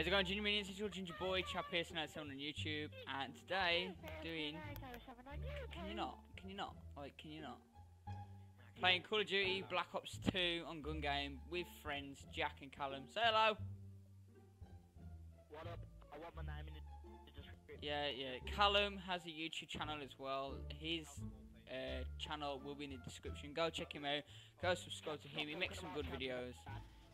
How's it going, Ginger Minions? It's your Ginger Boy, Chad Pearson, out on YouTube, and today, doing... Can you not? Can you not? Like, can you not? Playing Call of Duty Black Ops 2 on Gun Game with friends, Jack and Callum. Say hello! What up? I want my name in the description. Yeah, yeah. Callum has a YouTube channel as well. His uh, channel will be in the description. Go check him out. Go subscribe to him. He makes some good videos.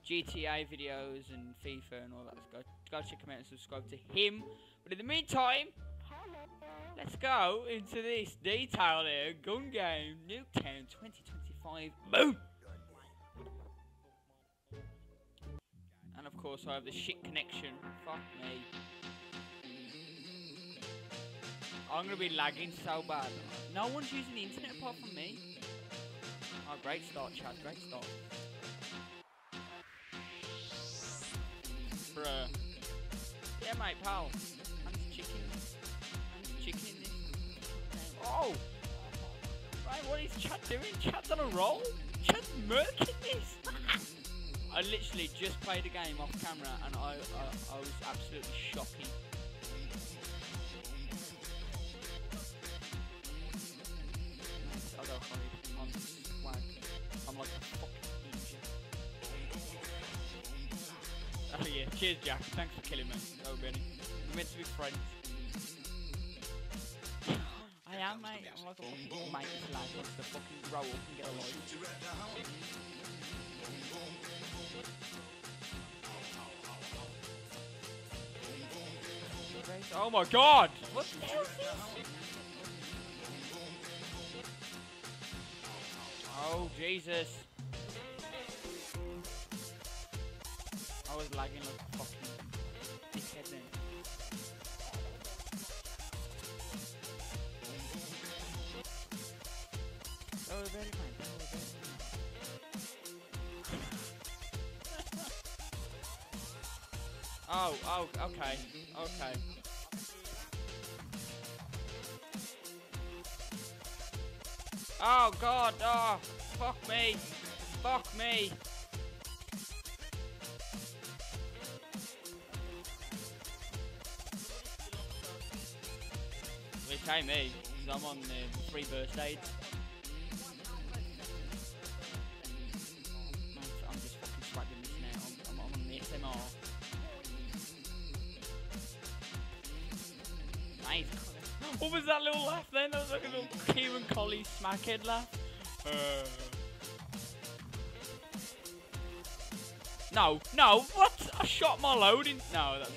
GTA videos and FIFA and all that. Go, go check him out and subscribe to him. But in the meantime, let's go into this detail here. Gun game, Nuketown 2025. Boom! And of course, I have the shit connection. Fuck me. I'm gonna be lagging so bad. No one's using the internet apart from me. Oh, great start, Chad. Great start. Bruh. Mate, pal. Chicken. Chicken. Oh! Right, what is Chad doing? Chad's on a roll? Chad's murking this! I literally just played a game off camera and I, I, I was absolutely shocking. Cheers Jack. Thanks for killing me. Oh Benny. We're meant to be friends. I am mate. I'm like a fucking mate lad. Wants to fucking grow up and get a life. Oh my god! What the hell is this? Oh Jesus! I was lagging like fucking dickhead then. Oh, very fine. Oh, very fine. oh, oh, okay, okay. Oh god, oh, fuck me, fuck me. Ain't me, I'm on uh, free burst aid. I'm just fucking swagging this now, I'm, I'm on the SMR. Nice. What was that little laugh then? That was like a little Kieran Collie smackhead laugh. Uh. No, no, what? I shot my loading. No, that's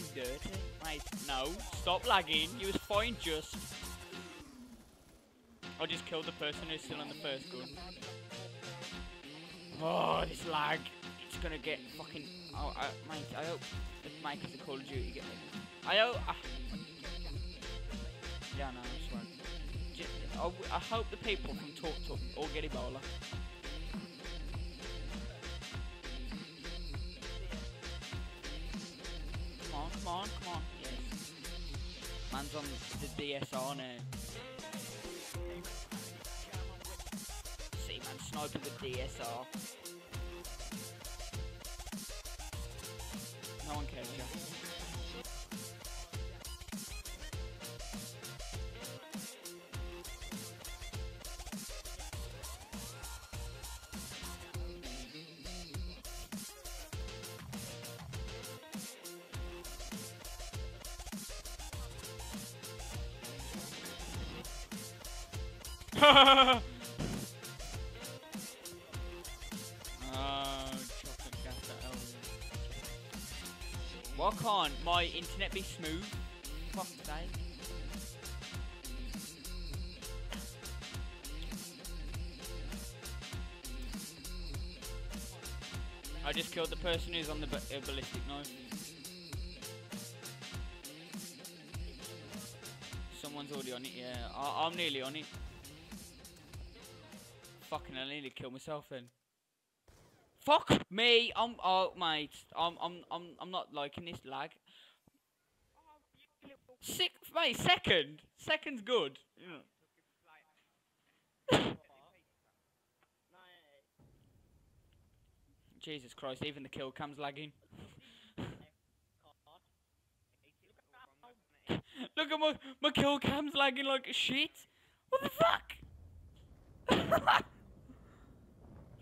fucking dirty. Mate, no, stop lagging. You was fine just. I just killed the person who's still on the first gun. Oh, this lag. It's gonna get fucking. Oh, I, mate, I hope the mic is a Call of Duty. Get I hope. I, yeah, no, I swear. I, hope the people from Talk Talk all get Ebola. Come on, come on. Yes. Man's on the DSR now. See, man, sniping with DSR. No one cares, Jack. Why can't my internet be smooth? Fuck's sake. I just killed the person who's on the ba- uh, ballistic knife. Someone's already on it, yeah. I- I'm nearly on it. Fucking, I nearly killed myself then. Fuck me! I'm oh mate. I'm I'm I'm I'm not liking this lag. Six mate, second. Second's good. Yeah. Jesus Christ, even the kill cam's lagging. Look at my my kill cam's lagging like shit. What the fuck?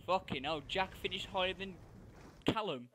Fucking hell, Jack finished higher than Callum.